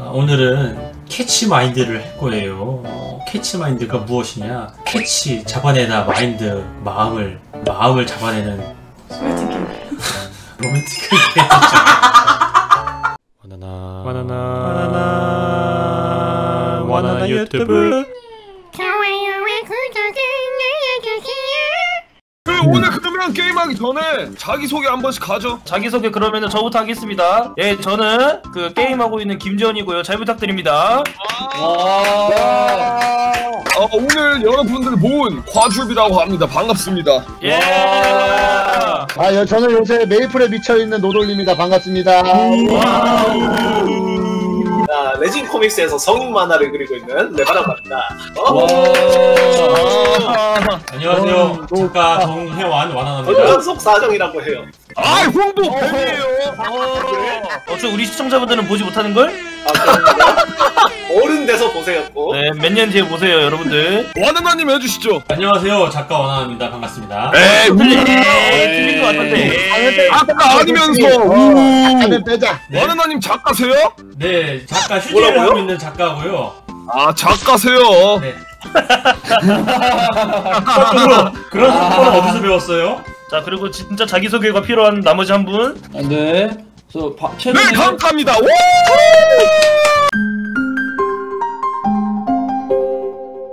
어, 오늘은 캐치 마인드를 할 거예요. 어, 캐치 마인드가 무엇이냐? catch 잡아내다 마인드 마음을 마음을 잡아내는. 로맨틱한 게임. 바나나 바나나 바나나 바나나 유튜브. 오늘 그러면 게임하기 전에 자기소개 한 번씩 가죠 자기소개 그러면은 저부터 하겠습니다. 예, 저는 그 게임하고 있는 김지원이고요. 잘 부탁드립니다. 어, 오늘 여러분들 모은 과주비라고 합니다 반갑습니다 예. 아, 여- 저는 요새 메이플에 미쳐있는 노돌입니다. 반갑습니다. 자, 레진 코믹스에서 성인 만화를 그리고 있는 레바라고 합니다. 어? 아, 안녕하세요. 작가 정혜완 완화입니다. 연속 사정이라고 해요. 아 홍보 팬이에요 어, 저 우리 시청자분들은 보지 못하는 걸? 아? 어른 돼서 보세요. 꼭. 네, 몇 년 뒤에 보세요, 여러분들. 와나나님 해주시죠 안녕하세요. 작가 완화입니다. 반갑습니다. 에이 틀린, 에이, 틀린 것 같은데. 아까 아니면서 우 하면 빼자. 네. 와나나님 작가세요? 네, 작가 휴지를 뭐라고요? 하고 있는 작가고요. 아 작가세요 네. 그런 그런 사건을 어디서 배웠어요? 자, 그리고 진짜 자기소개가 필요한 나머지 한 분. 네. 저 바, 최근에 네 감사합니다 오!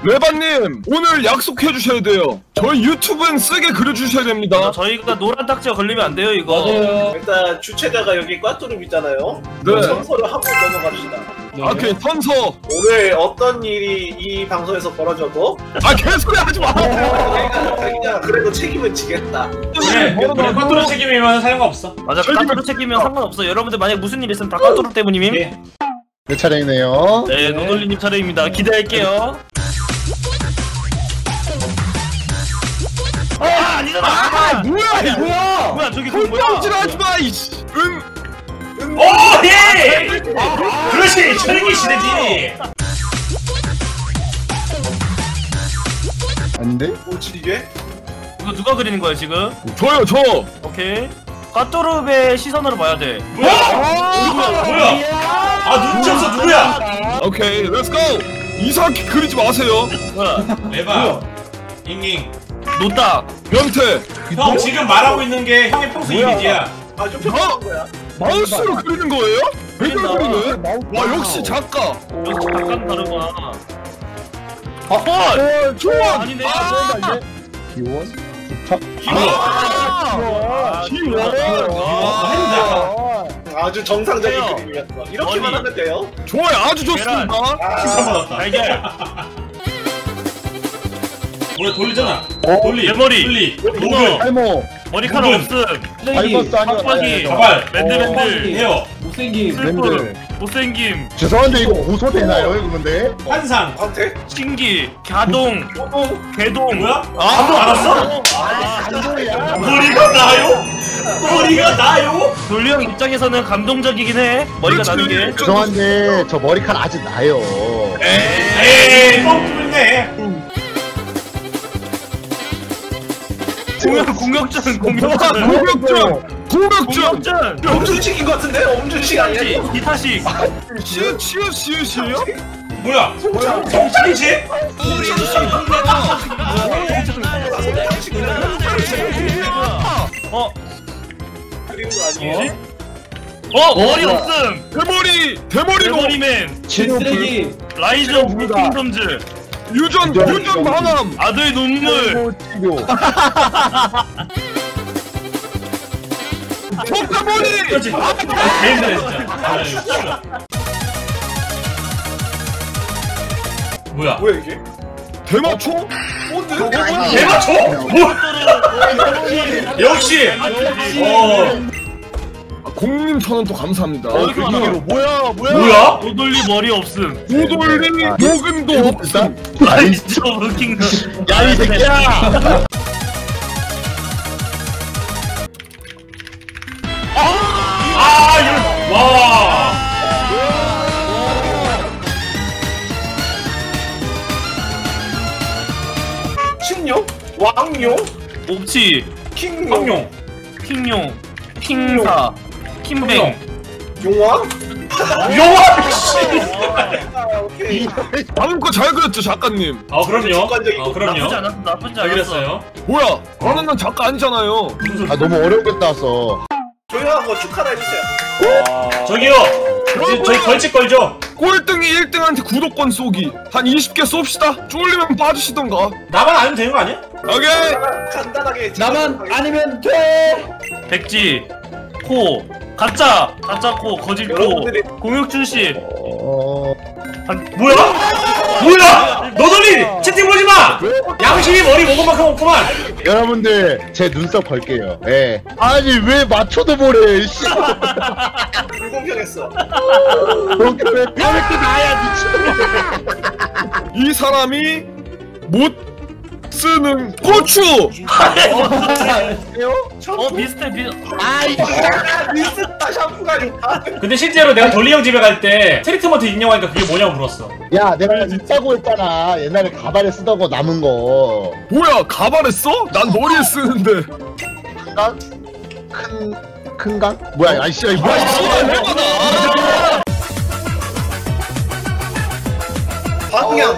레바님 오늘 약속해 주셔야 돼요 저희 유튜브는 쓰게 그려주셔야 됩니다 자, 저희가 노란 딱지가 걸리면 안 돼요, 이거. 맞아요. 일단 주최자가 여기 꽈뚜룹 있잖아요. 네. 선서를 하고 넘어갑시다. 네. 오케이 선서 오늘 어떤 일이 이 방송에서 벌어져도 아 개소리 하지 마 자기가, 자기가 그래도 책임을 지겠다. 네, 그래 꽈뚜룹 책임이면 상관없어. 맞아, 꽈뚜룹 책임이면 상관없어. 여러분들 만약 무슨 일 있으면 다 꽈뚜룹 때문입니다. 네. 내 차례이네요. 네, 노돌리님 차례입니다. 기대할게요. 아, 아니잖아. 아 뭐야 이거 뭐야? 뭐야, 저기 그 뭐야? hul병질 하지 마 이씨 응 오 예! 그렇지 철기 시대지. 아닌데? 뭐지 이게? 이거 누가 그리는 거야, 지금? 저요 저 오케이. 꽈뚜룹의 시선으로 봐야 돼. 뭐야? 아 눈치 없어 누구야? 오케이 let's go 이상하게 그리지 마세요 뭐야? 레바. 잉잉. 노딱. 변태 형 지금 말하고 있는 게 형의 평소 이미지야. 아주 편한 거야. 마우스로 그리는 거예요? 그린다. 그리네 와 역시 작가 역시 약간 다르구나. 어, 헐 좋아 아니네. 아, 기원? 아, 기원 아주 정상적인. 그림이었어. 이렇게만. 하면 돼요. 좋아요 아주 좋습니다 칭찬받았다. 달걀. 원래 돌리잖아. 어? 돌리. 내 머리. 돌리. 탈모. 머리카락? 없음. 아니야. 빡빡이. 아니야. 가발. 맨들맨들. 헤어. 못생김. 슬픔. 랜들. 못생김. 죄송한데 이거 고소 되나요 이거 근데? 환상. 황태? 신기. 갸동. 개동. 뭐야? 아무도 알았어? 감동이야. 머리가 나요? 머리가 나요? 돌리 형 입장에서는 감동적이긴 해. 머리가 그렇지. 나는 게. 죄송한데 저 머리카락 아직 나요. 에이 뻥 뚫네. 공격 공격전 공격전. 공격전 공격전 공격전. 엄준식인 것 같은데? 엄준식 아니야? 이거? 기타식. 시읒 시읒 시읒이에요? 뭐야? 정찰이지? 어. 그리는 거 아니에요? 어 머리 없음. 대머리 대머리로 대머리맨. 쓰레기. 라이즈 오브 킹덤즈. 유전 유전 마남 아들 눈물. 치료. 진짜. 이거 진짜. 뭐야? 뭐야 이게? 대마초 대맞춰? 뭐? 역시. 어. 공님 천원 또 감사합니다 어, 이거 알아. 뭐야 뭐야? 뭐야? 노돌리 머리 없음. 고돌리 아, 요금도 없음 라이즈 오브 킹덤. 야이 새끼야. 아 이거 와. 신용? 왕용? 옵치. 킹용? 킹용. 킹사. 킹뱅. 용왕? 용화 씨. 오케이. 방금 거잘 그렸죠 작가님 어 그럼요. 객관적이고 어 그럼요. 나쁘지 않았어 나쁘지 잘 않았어 그렸어요. 뭐야 바나나 작가 아니잖아요 아 너무 어렵게 따왔어 조용한 거 축 하나 해주세요. 저기요. 이제 저희 벌칙 걸죠. 꼴등이 1등한테 구독권 쏘기 한 20개 쏩시다 쫄리면 빠지시던가 나만 아니면 되는 거 아니야? 오케이 간단- 간단하게. 나만 아니면 돼. 백지 코 가짜 가짜 코 거짓 코 여러분들이 공혁준 씨 어... 뭐야? 뭐야? 너덜리 채팅 보지 마. 양심이 머리 먹은 만큼 없구만. 여러분들 제 눈썹 걸게요 예 아니 왜 맞춰도 모래 씨 불공평했어. 그렇게 왜 이렇게 나야 미친놈아 이 사람이 못 쓰는 고추 어 비슷해 비 미스터 샴푸가 아니다. 근데 실제로 내가 돌리 형 집에 갈 때 트리트먼트 인용하니까 그게 뭐냐고 물었어. 야 내가 있다고 했잖아 옛날에 가발에 쓰던 거 남은 거 뭐야 가발에 써? 난 머리에 쓰는데? 큰... 큰간? 뭐야 아이씨 야 뭐야 아이 씨발 해봐라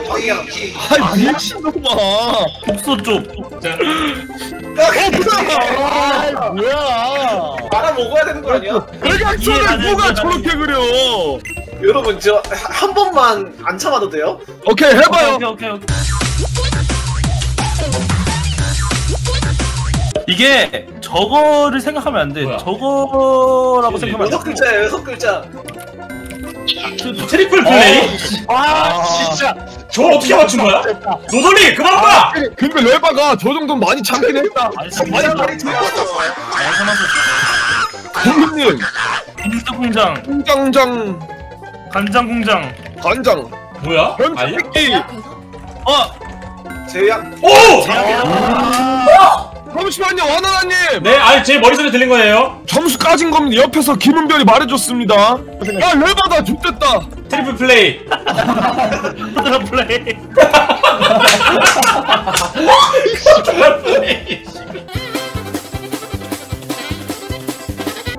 방향 미친놈아 독소 쪽. 아 뭐야. 말아 먹어야 되는 거 아니야? 누가 사람이- 저렇게 그려. 여러분 저 한 번만 안 참아도 돼요? 오케이 해봐요. 오케이 오케이 오케이. 이게 저거를 생각하면 안돼. 뭐야? 저거라고 생각하면 여섯 안돼 글자예요 여섯 글자. 트리플 플레이? 아 진짜. 저걸 어떻게 맞춘 거야? 노돌리 그만 봐. 근데 레바가 저 정도는 많이 참긴 했다. 잘 참았어. 형님. 인스 공장. 공장장. 간장 공장. 간장. 뭐야? 면치기 어! 제약. 오! 잠시만요 와나나님 네, 아니 제 머릿속에 들린 거예요. 점수 까진 겁니다 옆에서 김은별이 말해줬습니다 야 레바다 좋댔다 트리플 플레이. 드라 플레이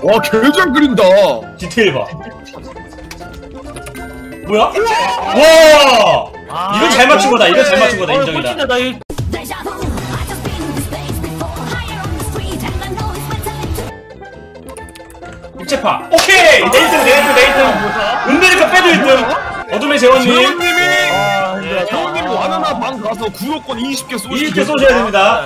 와 개잘 그린다 디테일 봐. 뭐야? 와! 이건 잘 맞춘 거다. 이건 잘 맞춘 거다. 인정이다. 육체파. 오케이. 내 1등, 내 1등, 내 1등. 은배니까 빼도 1등. 어둠의 재원님. 재원님이 아, 재원님이 와나나 방 가서 구독권 20개 쏘시죠 20개 쏘셔야 됩니다.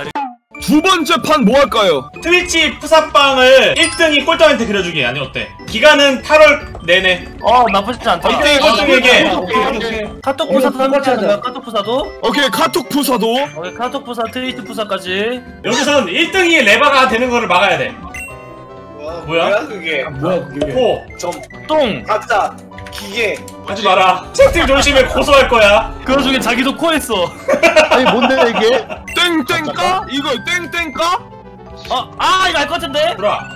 두 번째 판 뭐 할까요? 트위치 푸사빵을 1등이 꼴등한테 그려주기. 아니 어때? 기간은 8월 내내. 어 나쁘지 않다 1등이 꼴등에게. 카톡 푸사도 한 번째 하는 거야 카톡 푸사도 오케이 카톡 푸사도 오케이 카톡 푸사 트위치 푸사까지 여기서는 1등이 레바가 되는 거를 막아야 돼. 와, 뭐야? 뭐야 그게? 뭐야 그게? 코. 점 똥 각자 기계. 하지 마라. 채팅 조심해 고소할 거야. 그 중에 자기도 코했어 아니 뭔데 이게 땡땡까? 이거 땡땡까? 어아 이거 알 것 같은데 들어와.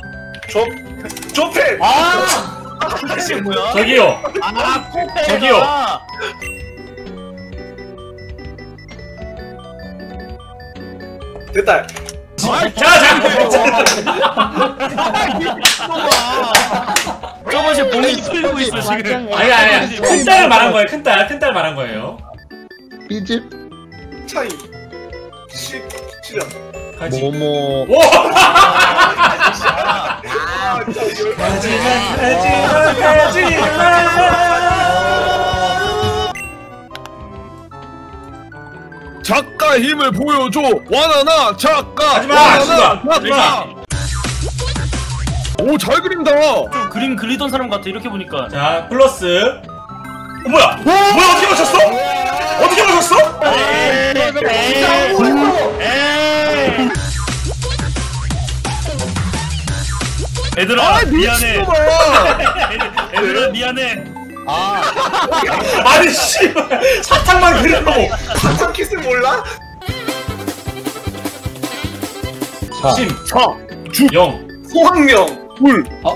조 조펠. 아 이게 뭐야 저기요. 아 코페 저기요. 됐다. 자, 자. 저번에 봉이 풀리고 있어 지금 아니 아니 큰 딸을 말한 거예요. 큰 딸, 큰 딸 말한 거예요. 삐집 차이. 시 실현. 가지. 뭐뭐 오! 아, 가지마, 가지마, 가지마. 작가 힘을 보여줘 와나나 작가 하지마, 와나나 하지마. 오잘 그린다 좀 그림 그리던 사람 같아 이렇게 보니까 자, 플러스. 어, 뭐야? 뭐야, 어떻게 맞췄어? 어떻게 맞췄어? 얘들아 아 미안해 얘들아 미안해 아 아니, 씨. 사탕만 그리라고. 몰라? 자, 심, 사, 영, 소학명. 불, 아,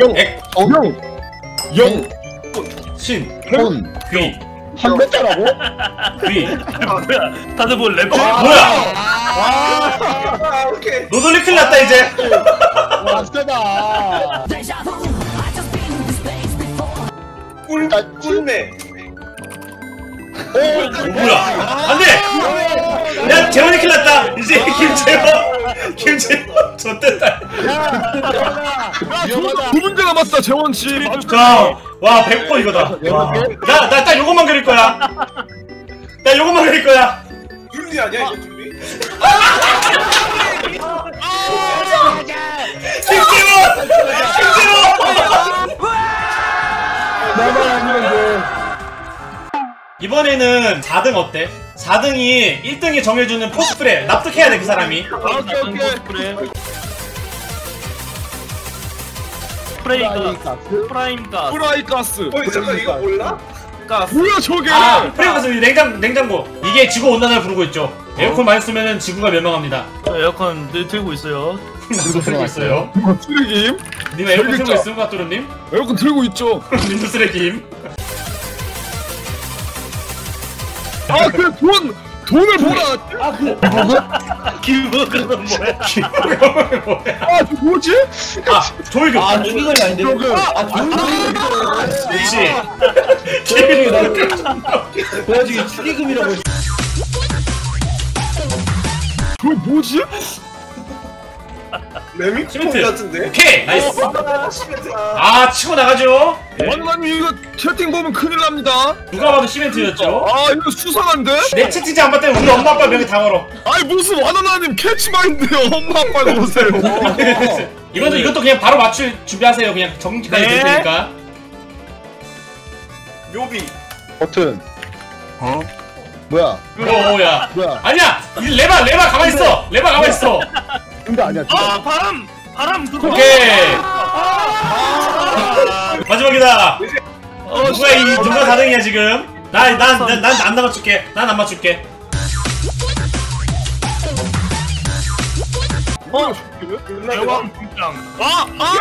영, 액, 영, 영, 신, 폰, 귀, 한 글자라고? 귀. 뭐야 다들 뭐 랩? 뭐야? 아 오케이. 노돌리 큰일 났다, 이제. 와 세다 vu. I 어, 뭐야? 안돼! 야 재원이 큰일 났다. 이제 김재원, 김재원. 위험하다. 두 문제 남았다 재원 씨. 자, 와 100% 이거다. 나나 딱 요것만 그릴 거야. 나 요것만 그릴 거야. 윤리 아니야 이거 준비? 김재원, 김재원. 이번에는 4등 어때? 4등이 1등이 정해주는 포스프레 납득해야 돼 그 사람이. 오케이 오케이. 그래. 프레이가 가스. 프라임 가스 프라이 가스. 어 잠깐 이거 몰라? 가스 뭐야 저게? 아 프레임가스 냉장 냉장고. 이게 지구 온난화를 부르고 있죠. 에어컨 많이 쓰면은 지구가 멸망합니다. 저 에어컨 늘 틀고 있어요 님도 쓰고 있어요. 쓰레기임? 님 에어컨 재밌다. 있음 까뚜루님? 에어컨 틀고 있죠. 님도 쓰레기임. 아 그래 돈 돈을 보라. 기분은 뭐야 뭐야? 아 저 뭐지? 아 조의금. 아 축의금이 아닌데 아 축의금이 그렇지. 기분이 그래가지고 축의금이라고 저 뭐지? 레미콘 시멘트. 같은데? 오케이 나이스. 아아 치고 나가죠. 완만님 이거 채팅 보면 큰일 납니다. 누가 봐도 시멘트였죠. 아 이거 수상한데? 내 채팅창 안 봤더니 우리 엄마 아빠 명예 다 걸어. 아니 무슨 와나나님 캐치마인드요 엄마 아빠가 오세요. 이것도 이것도 그냥 바로 맞출 준비하세요. 그냥 정직하게 네. 될 테니까. 묘비 버튼. 뭐야? 오야. 뭐야? 아니야. 이 레바 레바 가만 있어. 레바 가만 있어. 근데 아니야. 아 바람 바람 들어 오케이. 마지막이다. 누가 이 누가 4등이야 지금? 나난난안 남아줄게. 난 안 맞출게. 어 대왕 분장 아 아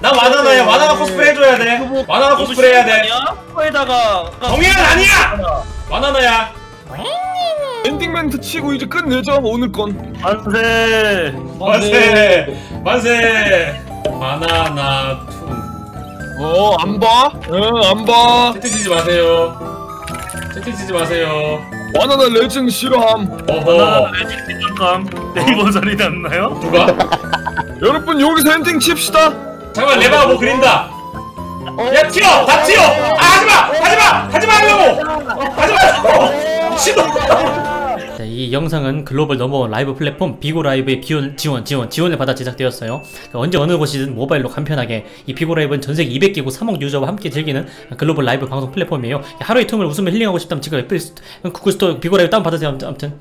나 와나나야. 와나나 코스프레 해줘야 돼. 와나나 코스프레 해야 돼. 코에다가 정의는 아니야. 와나나야. 엔딩 멘트 치고 이제 끝내죠 오늘 건. 만세 만세. 만세. 바나나 툰. 어 안 봐? 응 안 봐. 채팅 치지 마세요. 채팅 치지 마세요. 와나나 레진 싫어함. 어허. 레진 팀장감 네이버 자리 났나요? 누가? 여러분 여기서 엔딩 칩시다. 잠깐만 레바가 뭐 그린다. 야 튀어! 다 튀어! 아 하지마! 하지마! 하지마 하려고! 하지마! 자, 이 영상은 글로벌 넘버원 라이브 플랫폼 비고 라이브의 비원, 지원, 지원, 지원을 받아 제작되었어요. 그러니까 언제 어느 곳이든 모바일로 간편하게 이 비고 라이브는 전 세계 200개국 3억 유저와 함께 즐기는 글로벌 라이브 방송 플랫폼이에요. 하루의 틈을 웃으며 힐링하고 싶다면 지금 애플 스토, 구글 스토어 비고 라이브 다운 받으세요. 아무튼